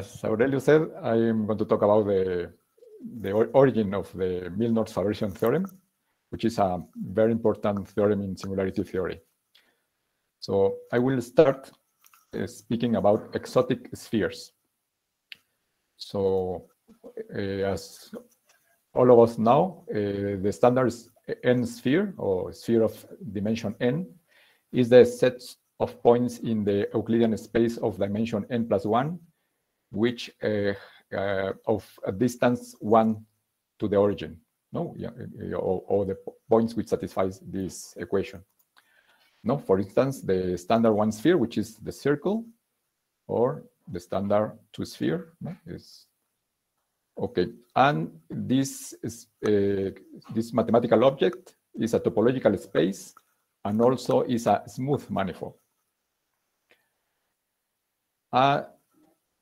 as Aurelio said, I'm going to talk about the, the origin of the Milnor's fibration theorem, which is a very important theorem in singularity theory. So I will start uh, speaking about exotic spheres. So uh, as all of us know, uh, the standard n sphere or sphere of dimension n is the set of points in the Euclidean space of dimension n plus 1, which uh, uh, of a distance 1 to the origin, no, yeah, or, or, the points which satisfies this equation. No, for instance, the standard one sphere, which is the circle, or the standard two sphere no, is okay. And this is uh, this mathematical object is a topological space and also is a smooth manifold. Uh,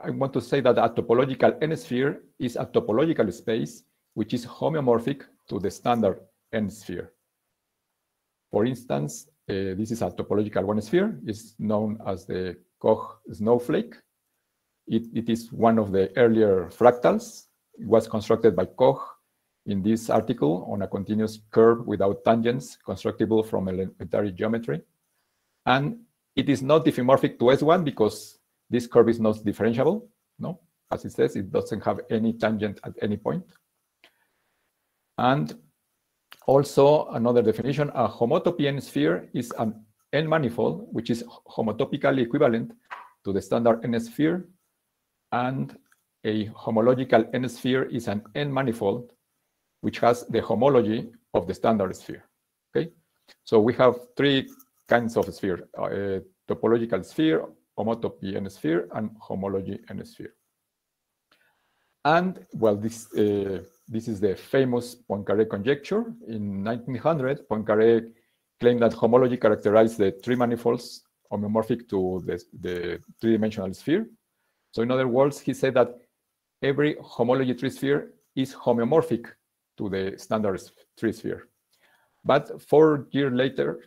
I want to say that a topological n-sphere is a topological space which is homeomorphic to the standard n-sphere. For instance, uh, this is a topological one sphere. It's known as the Koch snowflake. It, it is one of the earlier fractals. It was constructed by Koch in this article on a continuous curve without tangents constructible from elementary geometry. And it is not diffeomorphic to S1 because this curve is not differentiable, no? As it says, it doesn't have any tangent at any point. And also another definition, a homotopy n sphere is an n manifold, which is homotopically equivalent to the standard n sphere. And a homological n sphere is an n manifold, which has the homology of the standard sphere. Okay, so we have three kinds of sphere: a topological sphere, homotopy and sphere and homology and sphere. And well, this uh, this is the famous Poincaré conjecture. In 1900, Poincaré claimed that homology characterized the three manifolds homeomorphic to the, the three-dimensional sphere. So in other words, he said that every homology tree sphere is homeomorphic to the standard tree sphere. But four years later,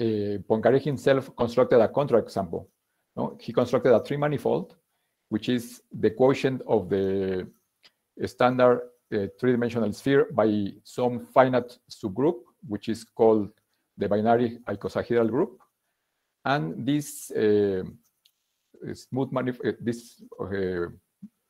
uh, Poincaré himself constructed a counterexample. No? He constructed a three manifold, which is the quotient of the standard uh, three-dimensional sphere by some finite subgroup, which is called the binary icosahedral group. And this uh, smooth manif this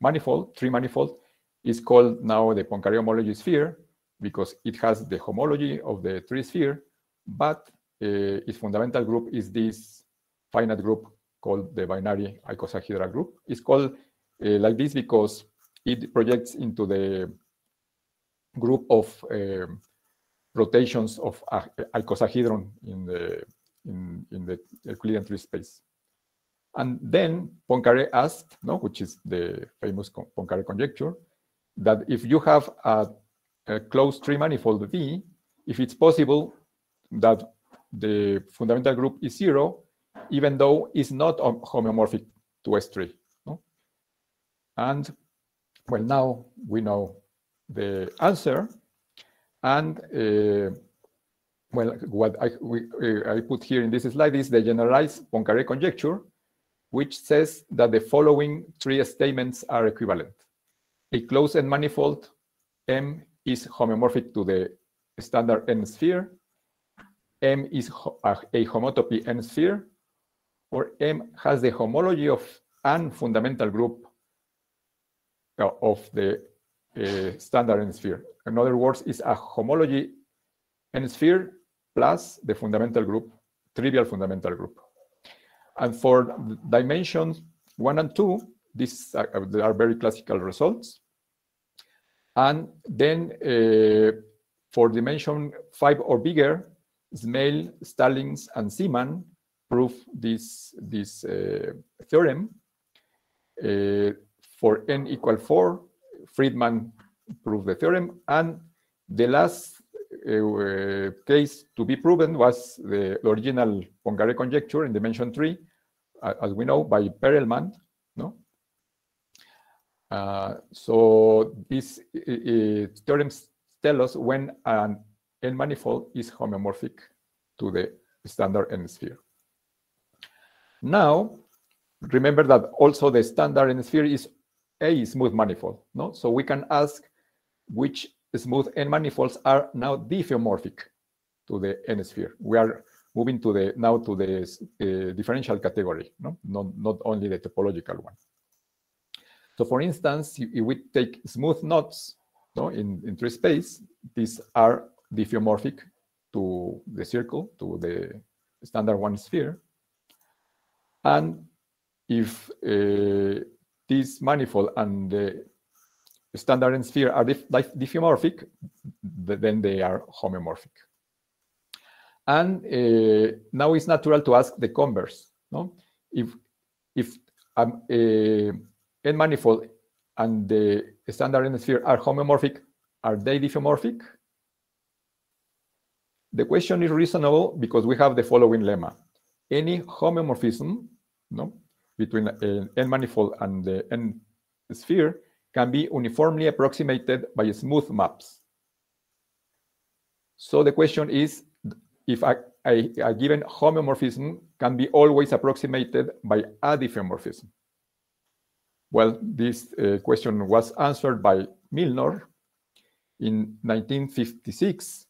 manifold, three manifold, is called now the Poincaré homology sphere because it has the homology of the three sphere, but its fundamental group is this finite group called the binary icosahedral group. It's called uh, like this because it projects into the group of uh, rotations of icosahedron in the in, in the Euclidean tree space. And then Poincaré asked, no, which is the famous Poincaré conjecture, that if you have a, a closed tree manifold V, if it's possible that the fundamental group is zero, even though it's not homeomorphic to S3. No? And well, now we know the answer. And uh, well, what I, we, uh, I put here in this slide is the generalized Poincaré conjecture, which says that the following three statements are equivalent. A closed n manifold M is homeomorphic to the standard n sphere. M is a homotopy n sphere or M has the homology of an fundamental group of the uh, standard n sphere. In other words, it's a homology n sphere plus the fundamental group, trivial fundamental group. And for dimensions one and two, these are, are very classical results. And then uh, for dimension five or bigger, Smale, Stallings, and Zeeman prove this, this uh, theorem. Uh, for n equal 4, Freedman proved the theorem. And the last uh, case to be proven was the original Poincaré conjecture in dimension 3, as we know, by Perelman. No? Uh, so these theorems tell us when an n manifold is homeomorphic to the standard n sphere. Now, remember that also the standard n sphere is a smooth manifold. No, so we can ask which smooth n manifolds are now diffeomorphic to the n sphere. We are moving to the now to the uh, differential category, no, not not only the topological one. So, for instance, if we take smooth knots no, in, in tree space, these are diffeomorphic to the circle, to the standard one sphere. And if uh, this manifold and the standard n sphere are dif diffeomorphic, then they are homeomorphic. And uh, now it's natural to ask the converse. No? If, if um, uh, n manifold and the standard n sphere are homeomorphic, are they diffeomorphic? The question is reasonable because we have the following lemma. Any homeomorphism no, between an n manifold and the n sphere can be uniformly approximated by smooth maps. So the question is if a, a, a given homeomorphism can be always approximated by a diffeomorphism. Well, this uh, question was answered by Milnor in 1956.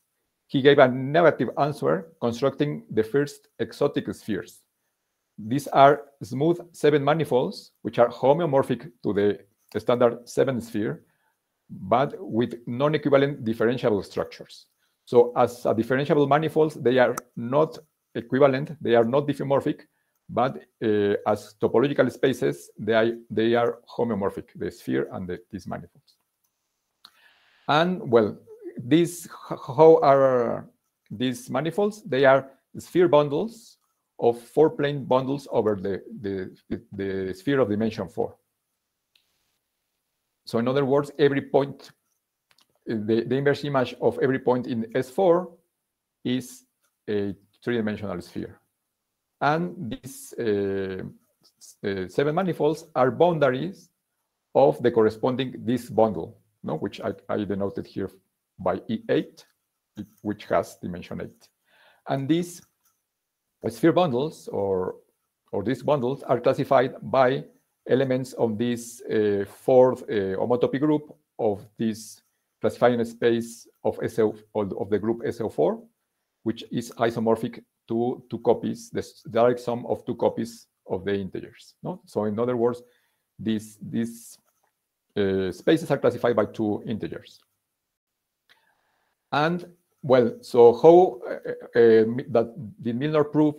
He gave a negative answer constructing the first exotic spheres. These are smooth seven manifolds, which are homeomorphic to the standard seven sphere, but with non-equivalent differentiable structures. So as a differentiable manifolds, they are not equivalent, they are not diffeomorphic, but uh, as topological spaces, they are, they are homeomorphic, the sphere and the, these manifolds. And well, these how are these manifolds? They are sphere bundles of four plane bundles over the, the, the, sphere of dimension four. So in other words, every point the, the inverse image of every point in S4 is a three-dimensional sphere. And these uh, uh, seven manifolds are boundaries of the corresponding this bundle, no? which I, I denoted here by E8, which has dimension 8. And these sphere bundles or, or these bundles are classified by elements of this uh, fourth uh, homotopy group of this classifying space of SO of the group SO4, which is isomorphic to two copies, the direct sum of two copies of the integers. No? So in other words, these, these uh, spaces are classified by two integers. And well, so how uh, uh, that did Milnor prove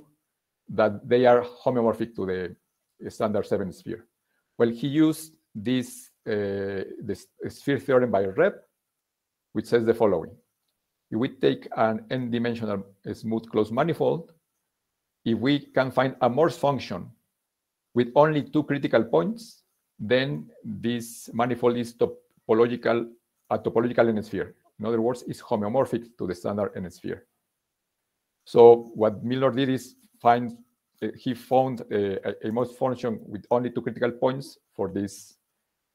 that they are homeomorphic to the standard seven sphere? Well, he used this uh, the sphere theorem by Reeb, which says the following. If we take an n-dimensional smooth closed manifold, if we can find a Morse function with only two critical points, then this manifold is topological, a topological n-sphere. In other words, it's homeomorphic to the standard n-sphere. So what Milnor did is find, uh, he found a, a Morse function with only two critical points for these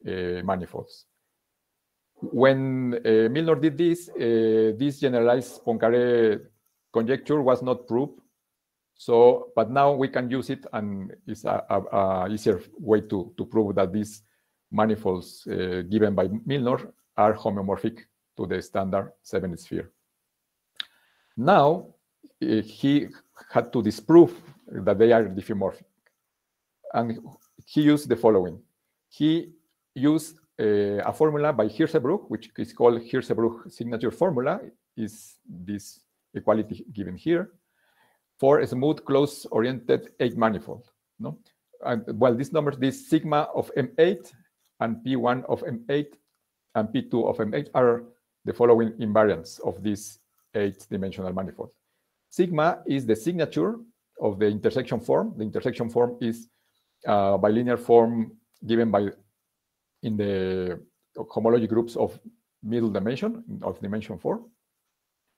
uh, manifolds when uh, Milnor did this, this generalized Poincare conjecture was not proved. So, but now we can use it, and it's a, a, a easier way to, to prove that these manifolds given by Milnor are homeomorphic to the standard seven sphere. Now, uh, he had to disprove that they are diffeomorphic. And he used the following. He used uh, a formula by Hirzebruch, which is called Hirzebruch signature formula, is this equality given here, for a smooth close-oriented eight manifold. No? And, well, these numbers, this sigma of M8 and P1 of M8 and P2 of M8 are the following invariants of this eight-dimensional manifold. Sigma is the signature of the intersection form. The intersection form is a bilinear form given by in the homology groups of middle dimension, of dimension four.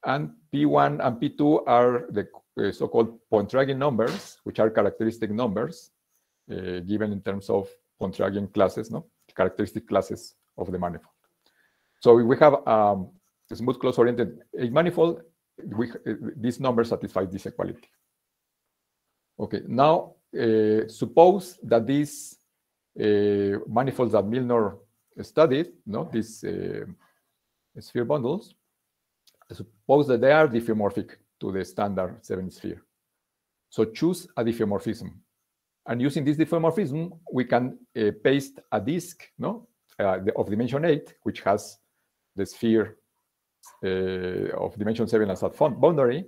And P1 and P2 are the so-called Pontryagin numbers, which are characteristic numbers uh, given in terms of Pontryagin classes, no? characteristic classes of the manifold. So we have um, a smooth close-oriented manifold. We, uh, these numbers satisfy this equality. Okay, now uh, suppose that these uh, manifolds that Milnor studied, no, these uh, sphere bundles, suppose that they are diffeomorphic to the standard seven sphere. So choose a diffeomorphism. And using this diffeomorphism, we can uh, paste a disk no, uh, of dimension 8, which has the sphere uh, of dimension 7 as a boundary,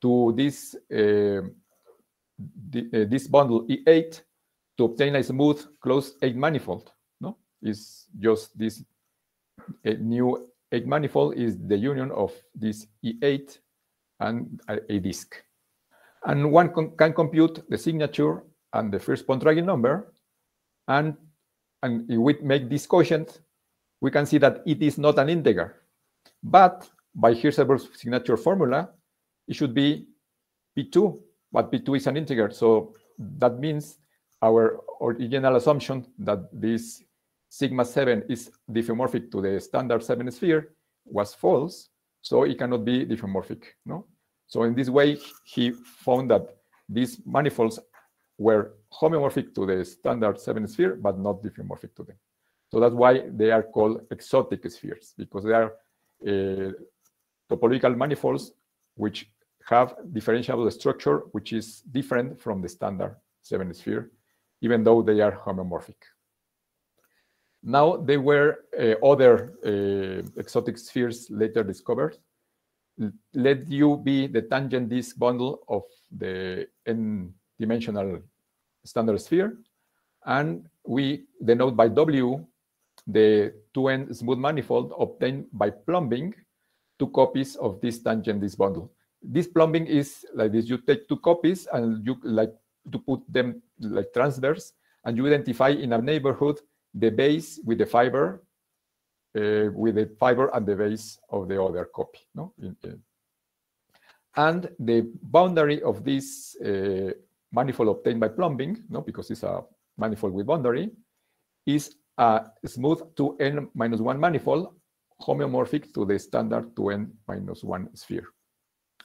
to this, uh, the, uh, this bundle E8 to obtain a smooth closed 8 manifold. No, Is just this new 8 manifold is the union of this E8 and a, a disk. And one can compute the signature and the first Pontryagin number. And, and we make this quotient, we can see that it is not an integer. But by Hirzebruch's signature formula, it should be P2, but P2 is an integer. So that means our original assumption that this sigma 7 is diffeomorphic to the standard 7 sphere was false, so it cannot be diffeomorphic. No? So in this way, he found that these manifolds were homeomorphic to the standard 7 sphere, but not diffeomorphic to them. So that's why they are called exotic spheres, because they are uh, topological manifolds which have differentiable structure which is different from the standard 7 sphere, even though they are homeomorphic. Now, there were uh, other uh, exotic spheres later discovered. Let U be the tangent disk bundle of the n-dimensional standard sphere. And we denote by W the 2n smooth manifold obtained by plumbing two copies of this tangent disk bundle. This plumbing is like this. You take two copies and you like to put them like transverse and you identify in a neighborhood the base with the fiber, uh, with the fiber and the base of the other copy. No? And the boundary of this uh, manifold obtained by plumbing, no, because it's a manifold with boundary, is a smooth 2n minus 1 manifold homeomorphic to the standard 2n minus 1 sphere.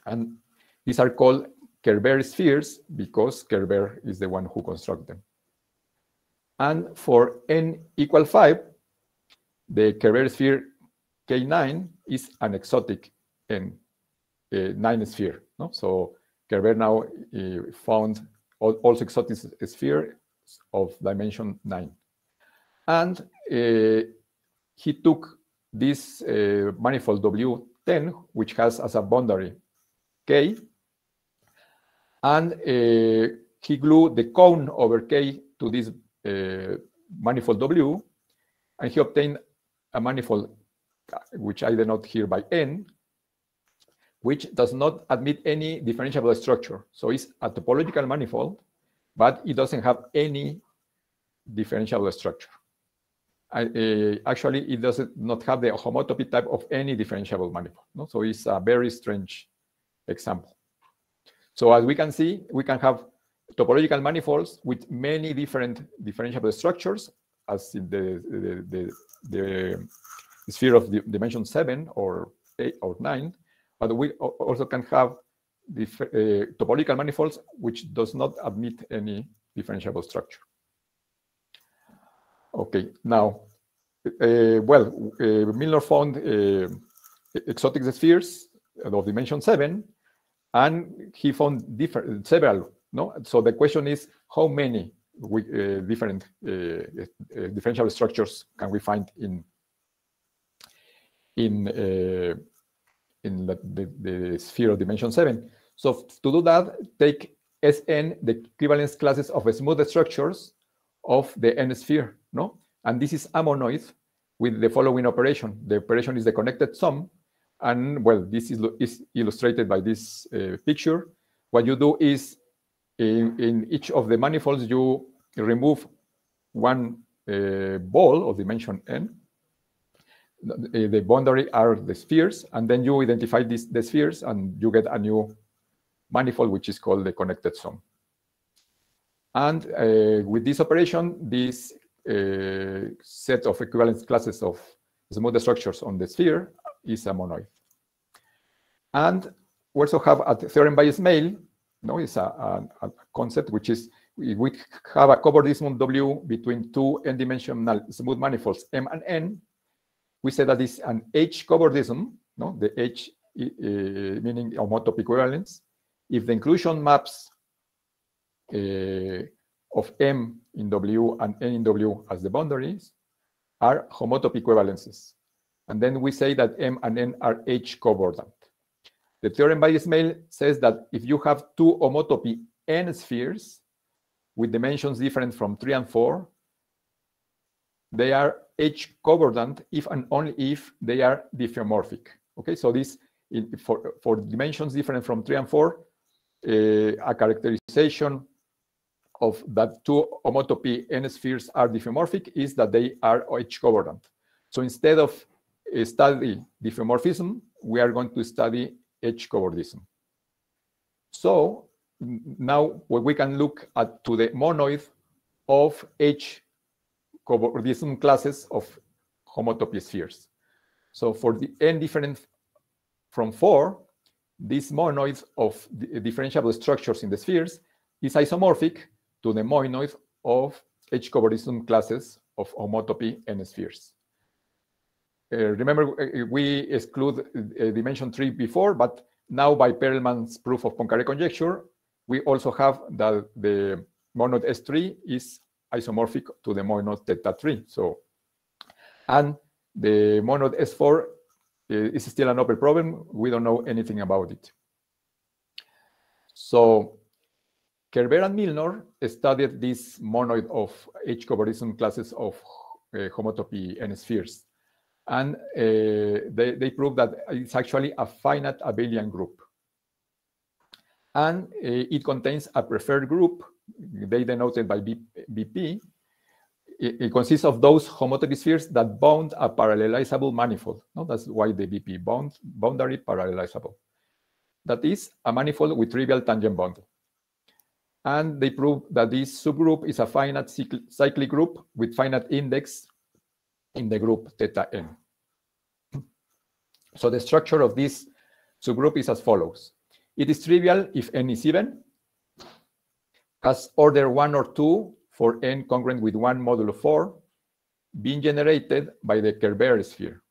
And these are called Kervaire spheres because Kervaire is the one who constructed them. And for n equal 5, the Kervaire sphere K9 is an exotic n, uh, 9 sphere. No? So Kervaire now uh, found also exotic sphere of dimension 9. And uh, he took this uh, manifold W10, which has as a boundary K, and uh, he glued the cone over K to this manifold W, and he obtained a manifold which I denote here by N, which does not admit any differentiable structure. So it's a topological manifold, but it doesn't have any differentiable structure. Uh, actually, it does not have the homotopy type of any differentiable manifold. No? So it's a very strange example. So as we can see, we can have topological manifolds with many different differentiable structures, as in the, the, the, the sphere of dimension seven or eight or nine, but we also can have the uh, topological manifolds which does not admit any differentiable structure. Okay, now, uh, well, uh, Milnor found uh, exotic spheres of dimension seven, and he found different several no? So the question is, how many we, different differential structures can we find in in in the, the, the, sphere of dimension seven? So to do that, take Sn, the equivalence classes of smooth structures of the n sphere, no? And this is a monoid with the following operation. The operation is the connected sum. And well, this is, is illustrated by this uh, picture. What you do is in, in each of the manifolds, you remove one uh, ball of dimension n. The, the boundary are the spheres, and then you identify these, the spheres, and you get a new manifold, which is called the connected sum. And uh, with this operation, this uh, set of equivalence classes of smooth structures on the sphere is a monoid. And we also have a theorem by Smale no, it's a, a, a, concept which is we have a cobordism W between two n-dimensional smooth manifolds M and N, we say that is an H cobordism, no? the H uh, meaning homotopy equivalence. If the inclusion maps of M in W and N in W as the boundaries are homotopy equivalences. And then we say that M and N are H cobordant. The theorem by Smale says that if you have two homotopy N spheres with dimensions different from three and four, they are H cobordant if and only if they are diffeomorphic. Okay, so this in, for, for dimensions different from three and four, uh, a characterization of that two homotopy n spheres are diffeomorphic is that they are H cobordant. So instead of uh, study diffeomorphism, we are going to study H cobordism. So now we can look at to the monoid of H cobordism classes of homotopy spheres. So for the n different from four, this monoid of differentiable structures in the spheres is isomorphic to the monoid of H cobordism classes of homotopy n spheres. Uh, remember, uh, we exclude uh, dimension three before, but now by Perelman's proof of Poincare conjecture, we also have that the monoid S3 is isomorphic to the monoid theta 3. So, and the monoid S4 is still an open problem. We don't know anything about it. So Kervaire and Milnor studied this monoid of H cobordism classes of uh, homotopy n spheres. And uh, they, they proved that it's actually a finite abelian group. And uh, it contains a preferred group, they denoted by B, BP. It, it, consists of those homotopy spheres that bound a parallelizable manifold. No? That's why the BP bound, boundary parallelizable. That is a manifold with trivial tangent bundle. And they prove that this subgroup is a finite cyclic group with finite index in the group theta n. So the structure of this subgroup is as follows. It is trivial if n is even, has order 1 or 2 for n congruent with 1 modulo 4 being generated by the Kervaire sphere.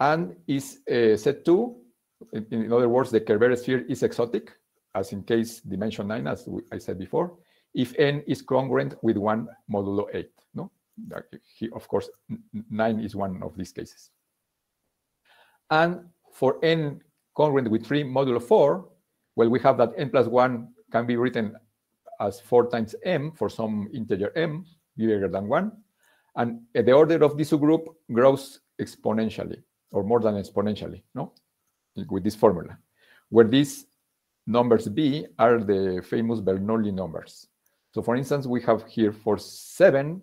And is uh, set 2, in, in, other words, the Kervaire sphere is exotic, as in case dimension 9, as I said before, if n is congruent with 1 modulo 8. No? Of course, 9 is one of these cases. And for n congruent with 3 modulo 4, well, we have that n plus 1 can be written as 4 times m for some integer m bigger than 1. And eh, the order of this group grows exponentially or more than exponentially, no? With this formula, where these numbers b are the famous Bernoulli numbers. So for instance, we have here for 7,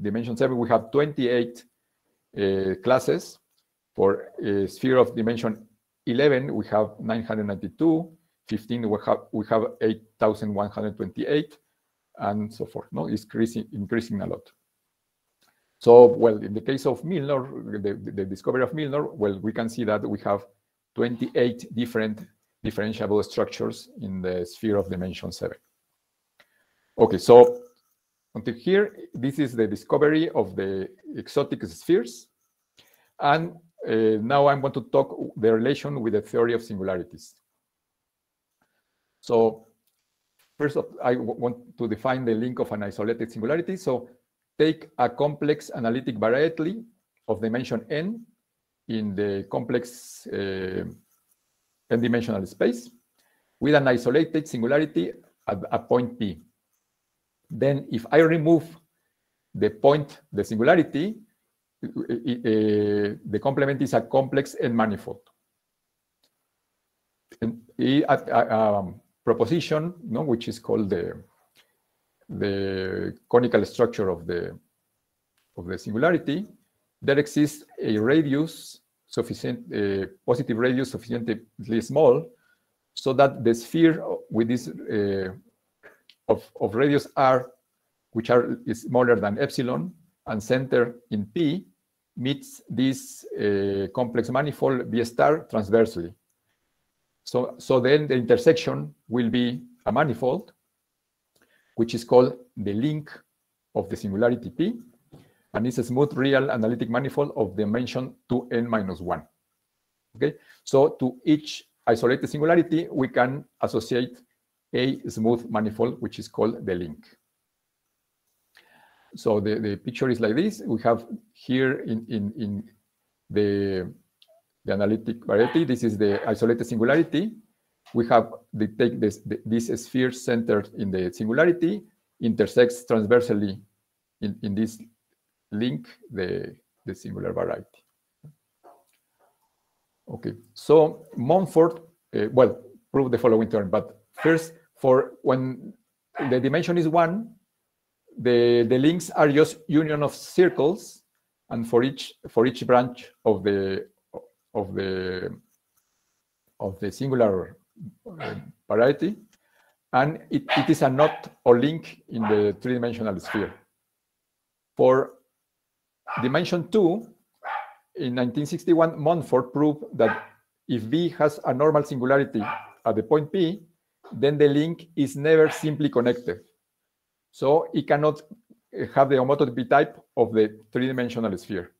dimension 7, we have 28 uh, classes for a sphere of dimension 11, we have 992. 15, we have, we have 8,128, and so forth. No, it's increasing, increasing a lot. So, well, in the case of Milnor, the, the discovery of Milnor, well, we can see that we have 28 different differentiable structures in the sphere of dimension 7. Okay, so until here, this is the discovery of the exotic spheres. And uh, now I'm going to talk the relation with the theory of singularities. So first, of, I want to define the link of an isolated singularity. So take a complex analytic variety of dimension n in the complex uh, n-dimensional space with an isolated singularity at a point P. Then if I remove the point, the singularity, uh, the complement is a complex n manifold. And um, proposition, no, which is called the the conical structure of the of the singularity, there exists a radius sufficient, a positive radius sufficiently small, so that the sphere with this uh, of, of radius r, which are is smaller than epsilon, and center in P meets this uh, complex manifold B star transversely. So, so then the intersection will be a manifold which is called the link of the singularity P, and it's a smooth real analytic manifold of dimension 2n minus 1. Okay, so to each isolated singularity, we can associate a smooth manifold, which is called the link. So the, the picture is like this. We have here in, in, in the, the analytic variety, this is the isolated singularity. We have the, take this, the, this sphere centered in the singularity, intersects transversely in, in this link the, the singular variety. Okay, so Mumford, uh, well, prove the following term, but first, for when the dimension is one, the, the links are just union of circles, and for each for each branch of the of the of the singular uh, variety, and it, it is a knot or link in the three-dimensional sphere. For dimension two, in 1961, Mumford proved that if B has a normal singularity at the point P, then the link is never simply connected. So it cannot have the homotopy type of the three-dimensional sphere.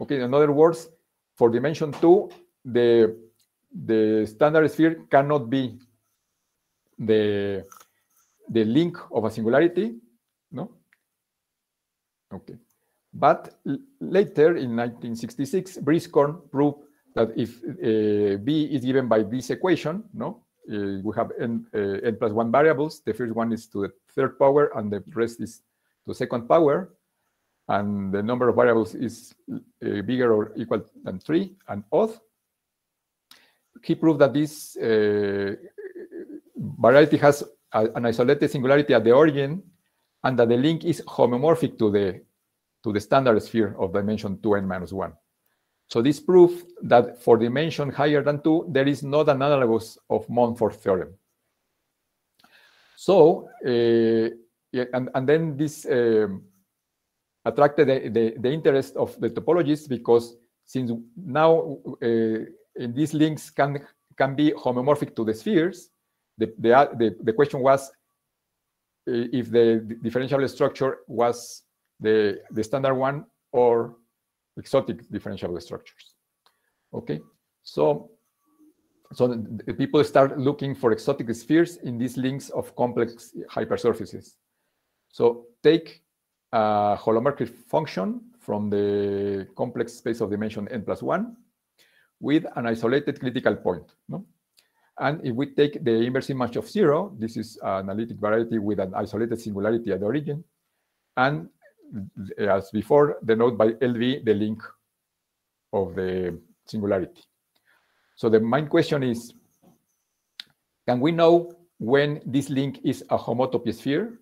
Okay, in other words, for dimension two, the, the standard sphere cannot be the, the link of a singularity, no? Okay. But later, in 1966, Brieskorn proved that if uh, B is given by this equation, no, uh, we have n, uh, n plus one variables. The first one is to the third power, and the rest is to second power. And the number of variables is uh, bigger or equal than three and odd. He proved that this uh, variety has a, an isolated singularity at the origin, and that the link is homomorphic to the to the standard sphere of dimension 2n minus 1. So this proves that for dimension higher than 2, there is not an analogous of Mumford theorem. So, uh, and, and then this um, attracted the, the, the, interest of the topologists because since now uh, these links can, can be homomorphic to the spheres, the, the, the, the question was if the differentiable structure was the, the standard one or exotic differentiable structures. Okay, so so the, people start looking for exotic spheres in these links of complex hypersurfaces. So take a holomorphic function from the complex space of dimension n plus one with an isolated critical point. No? And if we take the inverse image of zero, this is an analytic variety with an isolated singularity at the origin, and as before, denote by LV the link of the singularity. So the main question is, can we know when this link is a homotopy sphere?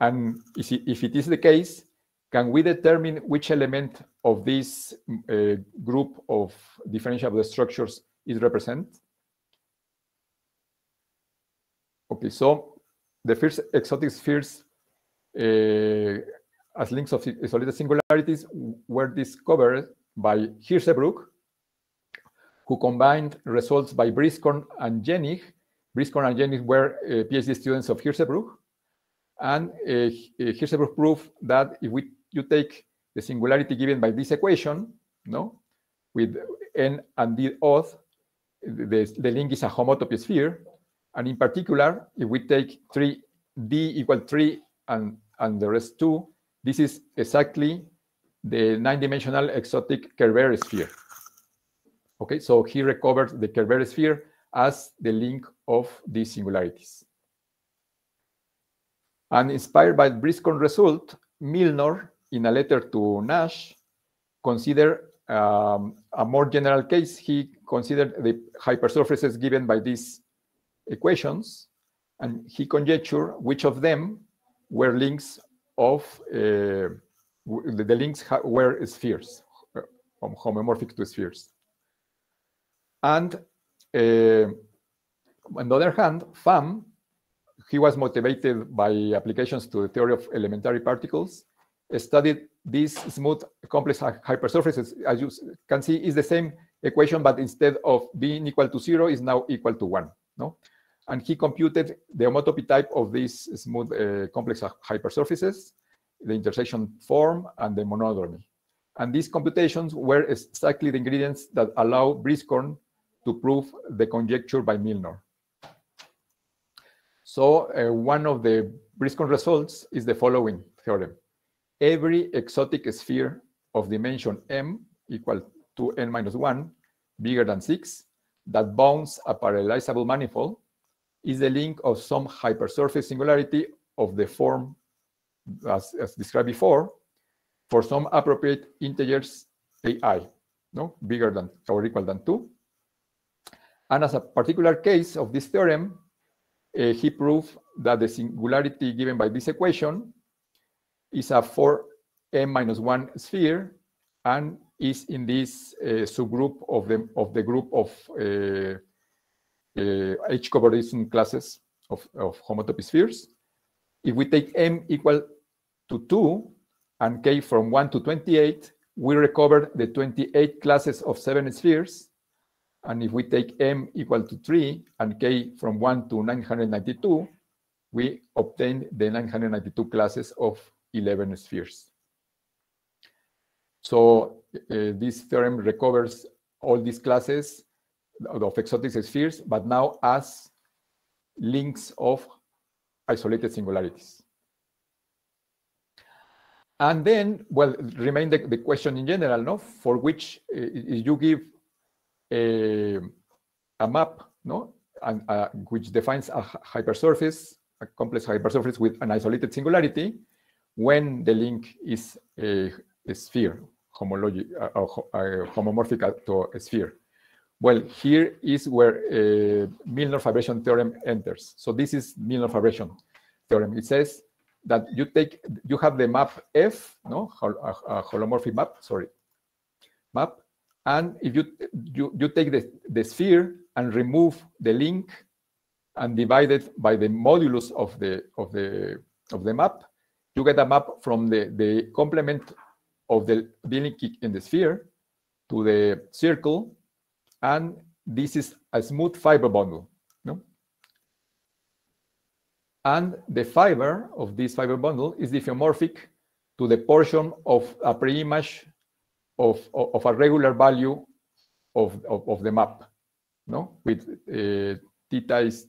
And if it is the case, can we determine which element of this uh, group of differentiable structures is represented? Okay, so the first exotic spheres uh, as links of isolated singularities were discovered by Hirzebruch, who combined results by Brieskorn and Jänich. Brieskorn and Jänich were uh, PhD students of Hirzebruch. And uh, Hirzebruch proved that if we, you take the singularity given by this equation, no, with n and d odd, the, the link is a homotopy sphere. And in particular, if we take 3 d equal 3 and, and the rest 2, this is exactly the nine-dimensional exotic Kervaire sphere. Okay, so he recovered the Kervaire sphere as the link of these singularities. And inspired by Brieskorn result, Milnor, in a letter to Nash, considered um, a more general case. He considered the hypersurfaces given by these equations, and he conjectured which of them were links of uh, the links were spheres, uh, homomorphic to spheres. And uh, on the other hand, Pham, he was motivated by applications to the theory of elementary particles, studied these smooth complex hypersurfaces. As you can see, is the same equation, but instead of being equal to zero, is now equal to one. No, and he computed the homotopy type of these smooth uh, complex hypersurfaces, the intersection form, and the monodromy. And these computations were exactly the ingredients that allow Brieskorn to prove the conjecture by Milnor. So uh, one of the Brieskorn results is the following theorem. Every exotic sphere of dimension m equal to n minus 1, bigger than 6, that bounds a parallelizable manifold is the link of some hypersurface singularity of the form as, as described before for some appropriate integers ai, no, bigger than or equal than 2. And as a particular case of this theorem, uh, he proved that the singularity given by this equation is a 4m minus 1 sphere and is in this uh, subgroup of the of the group of uh, uh, H cobordism classes of, of homotopy spheres. If we take m equal to 2 and k from 1 to 28, we recover the 28 classes of seven spheres. And if we take m equal to 3 and k from 1 to 992, we obtain the 992 classes of 11 spheres. So uh, this theorem recovers all these classes of exotic spheres, but now as links of isolated singularities. And then, well, remain the, the question in general, no, for which uh, you give a, a map, no, and, uh, which defines a hypersurface, a complex hypersurface with an isolated singularity, when the link is a, a sphere, homology, uh, uh, homomorphic to a sphere. Well, here is where uh, Milnor fibration theorem enters. So this is Milnor fibration theorem. It says that you take, you have the map F, no, a, a holomorphic map, sorry, map, and if you you, you take the, the sphere and remove the link and divide it by the modulus of the of the of the map, you get a map from the, the complement of the link in the sphere to the circle and this is a smooth fiber bundle. No? And the fiber of this fiber bundle is diffeomorphic to the portion of a preimage of, of, of, a regular value of, of, of, the map, no? with uh, theta is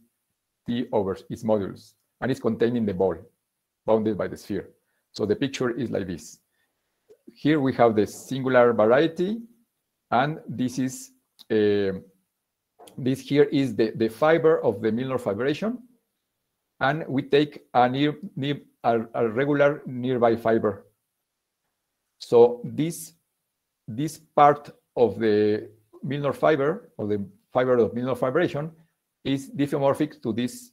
t over its modulus, and it's contained in the ball, bounded by the sphere. So the picture is like this. Here we have the singular variety, and this is Um, this here is the, the fiber of the Milnor fibration, and we take a, near, near a, a, regular nearby fiber. So this, this part of the Milnor fiber, or the fiber of Milnor fibration, is diffeomorphic to this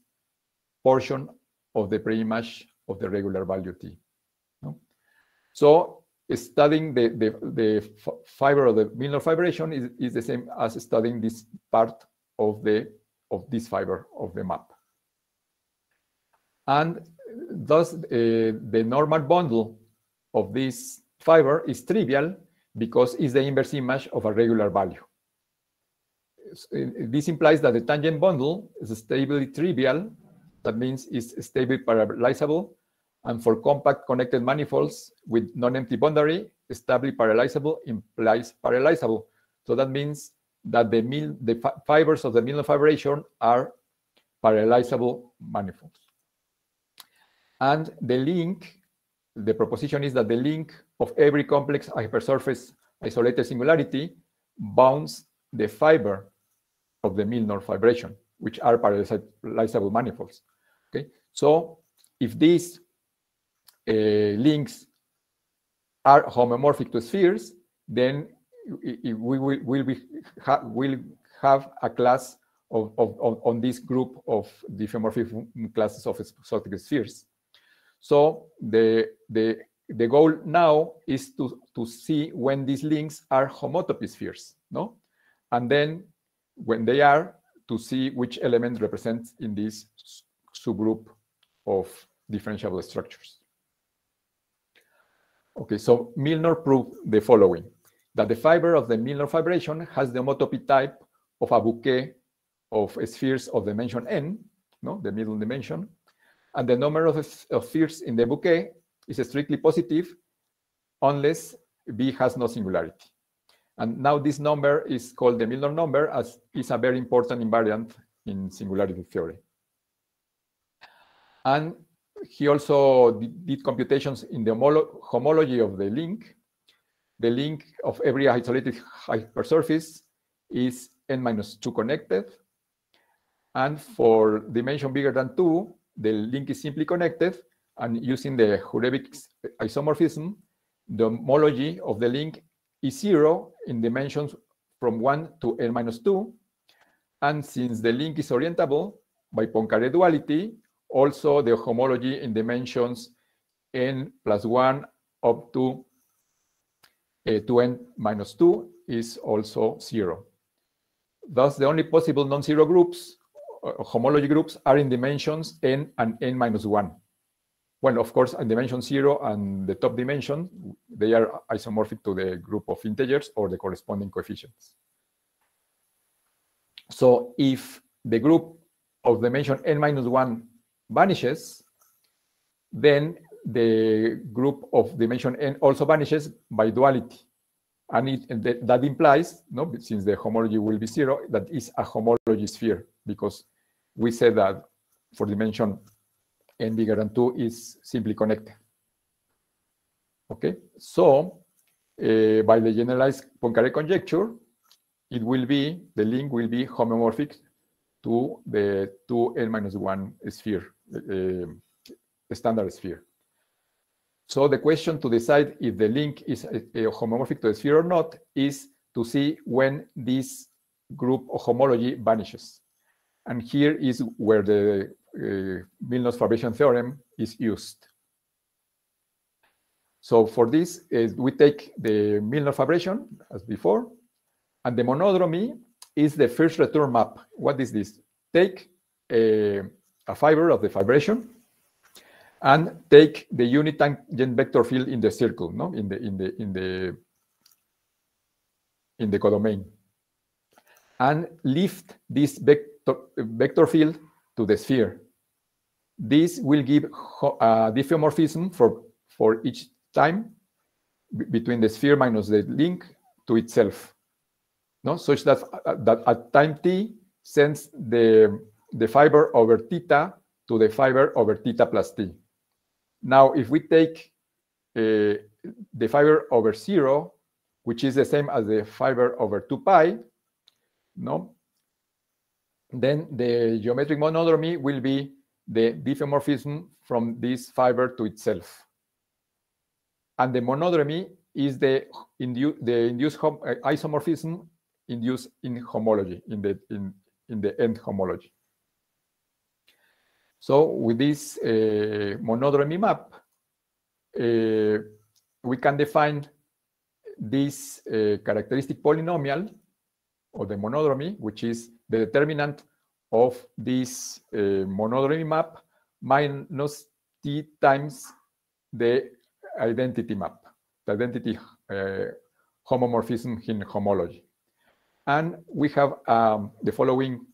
portion of the preimage of the regular value t. No? So studying the, the, the fiber of the Milnor fibration is, is the same as studying this part of the of this fiber of the map. And thus uh, the normal bundle of this fiber is trivial because it's the inverse image of a regular value. This implies that the tangent bundle is stably trivial. That means it's stably parallelizable and for compact connected manifolds with non-empty boundary, stably parallelizable implies parallelizable. So that means that the, mil, the fi fibers of the Milnor fibration are parallelizable manifolds. And the link, the proposition is that the link of every complex hypersurface isolated singularity bounds the fiber of the Milnor fibration, which are parallelizable manifolds. Okay, so if this Uh, links are homomorphic to spheres, then we will, will, be, ha, will have a class of, of, of, on this group of diffeomorphic classes of exotic spheres. So the, the, the goal now is to, to see when these links are homotopy spheres, no? And then when they are, to see which element represents in this subgroup of differentiable structures. Okay, so Milnor proved the following, that the fiber of the Milnor fibration has the homotopy type of a bouquet of spheres of dimension n, no, the middle dimension. And the number of, of spheres in the bouquet is strictly positive unless B has no singularity. And now this number is called the Milnor number as is a very important invariant in singularity theory. And he also did computations in the homology of the link. The link of every isolated hypersurface is n minus 2 connected. And for dimension bigger than 2, the link is simply connected. And using the Hurewicz isomorphism, the homology of the link is zero in dimensions from 1 to n minus 2. And since the link is orientable by Poincare duality, also the homology in dimensions n plus 1 up to uh, 2n minus 2 is also 0. Thus, the only possible non-zero groups, uh, homology groups, are in dimensions n and n minus 1. Well, of course, in dimension 0 and the top dimension, they are isomorphic to the group of integers or the corresponding coefficients. So if the group of dimension n minus 1 vanishes, then the group of dimension n also vanishes by duality. And it, that implies, no, since the homology will be zero, that is a homology sphere, because we said that for dimension n bigger than 2 is simply connected. Okay, so uh, by the generalized Poincare conjecture, it will be, the link will be homeomorphic to the 2n minus 1 sphere, standard sphere. So the question to decide if the link is uh, homeomorphic to the sphere or not is to see when this group of homology vanishes. And here is where the uh, Milnor's fibration theorem is used. So for this, uh, we take the Milnor fibration as before, and the monodromy is the first return map. What is this? Take a, a fiber of the fibration and take the unit tangent vector field in the circle, no, in the in the in the in the codomain, and lift this vector vector field to the sphere. This will give a diffeomorphism for for each time between the sphere minus the link to itself, no, such that uh, that at time t sends the the fiber over theta to the fiber over theta plus t. Now, if we take uh, the fiber over zero, which is the same as the fiber over 2 pi, no, then the geometric monodromy will be the diffeomorphism from this fiber to itself. And the monodromy is the, indu the induced uh, isomorphism induced in homology, in the, in, in the end homology. So with this uh, monodromy map, uh, we can define this uh, characteristic polynomial of the monodromy, which is the determinant of this monodromy map minus t times the identity map, the identity uh, homomorphism in homology. And we have um, the following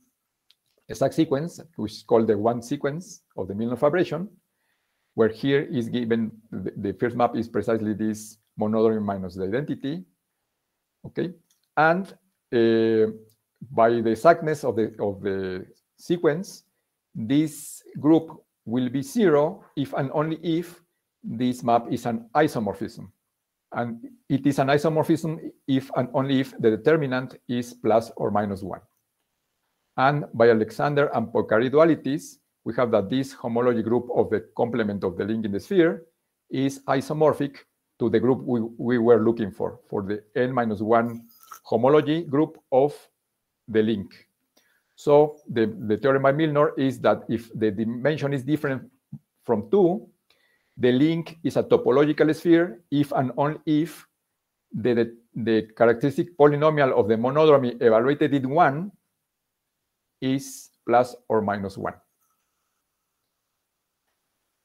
exact sequence, which is called the Wang sequence of the Milnor fibration, where here is given, the, the first map is precisely this monodromy minus the identity, okay? And uh, by the exactness of the, of the sequence, this group will be zero if and only if this map is an isomorphism. And it is an isomorphism if and only if the determinant is plus or minus one. And by Alexander and Poincare dualities, we have that this homology group of the complement of the link in the sphere is isomorphic to the group we, we were looking for, for the n minus 1 homology group of the link. So the, the theorem by Milnor is that if the dimension is different from 2, the link is a topological sphere if and only if the, the, the characteristic polynomial of the monodromy evaluated in 1 is plus or minus 1.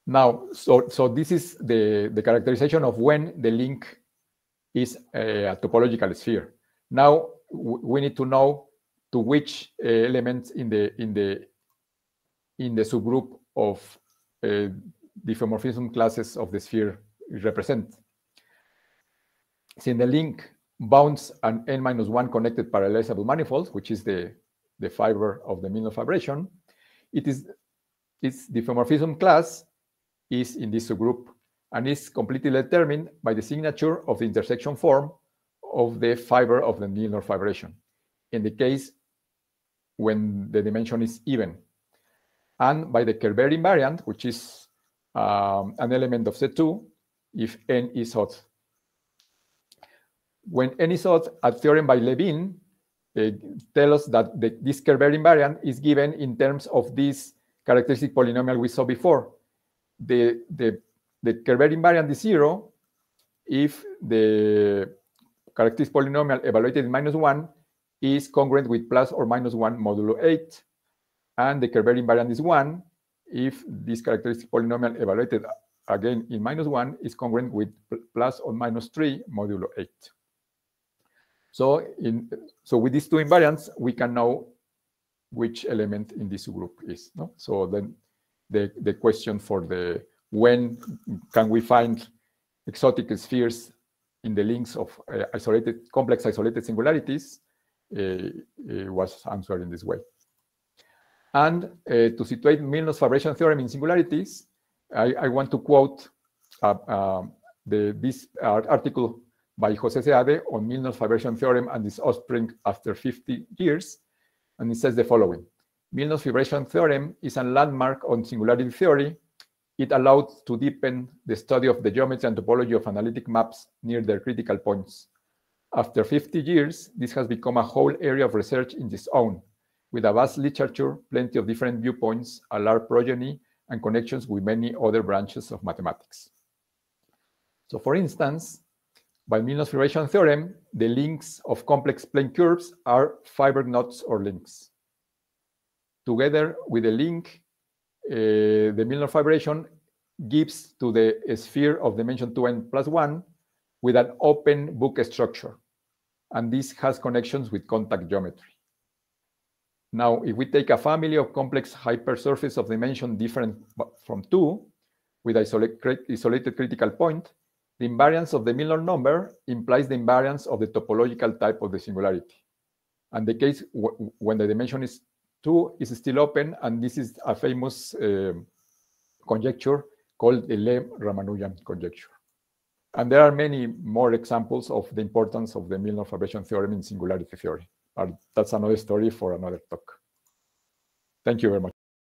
Now, so, so this is the, the characterization of when the link is a, a topological sphere. Now we need to know to which uh, elements in the in the in the subgroup of uh, diffeomorphism classes of the sphere represent. Since the link bounds an n minus one connected parallelizable manifold, which is the, the fiber of the Milnor fibration, it is its diffeomorphism class is in this subgroup and is completely determined by the signature of the intersection form of the fiber of the Milnor fibration. In the case when the dimension is even, and by the Kervaire invariant, which is um, an element of Z2 if n is odd. When n is odd, a theorem by Levine Uh, tell us that the, this Kervaire invariant is given in terms of this characteristic polynomial we saw before. The, the, the Kervaire invariant is zero if the characteristic polynomial evaluated in minus one is congruent with plus or minus one modulo eight. And the Kervaire invariant is one if this characteristic polynomial evaluated again in minus one is congruent with plus or minus three modulo eight. So in so with these two invariants, we can know which element in this group is. No? So then the, the question for the when can we find exotic spheres in the links of uh, isolated complex isolated singularities uh, uh, was answered in this way. And uh, to situate Milnor's fibration theorem in singularities, I, I want to quote uh, um, the, this article by Jose Seade on Milnor's fibration theorem and its offspring after 50 years. And it says the following. Milnor's fibration theorem is a landmark on singularity theory. It allowed to deepen the study of the geometry and topology of analytic maps near their critical points. After 50 years, this has become a whole area of research in its own, with a vast literature, plenty of different viewpoints, a large progeny, and connections with many other branches of mathematics. So for instance, by Milnor's fibration theorem, the links of complex plane curves are fiber knots or links. Together with the link, uh, the Milnor fibration gives to the sphere of dimension 2n plus 1 with an open book structure. And this has connections with contact geometry. Now, if we take a family of complex hypersurface of dimension different from 2, with isolated critical point, the invariance of the Milnor number implies the invariance of the topological type of the singularity. And the case when the dimension is 2 is still open, and this is a famous uh, conjecture called the Lê-Ramanujam conjecture. And there are many more examples of the importance of the Milnor fibration theorem in singularity theory. But that's another story for another talk. Thank you very much.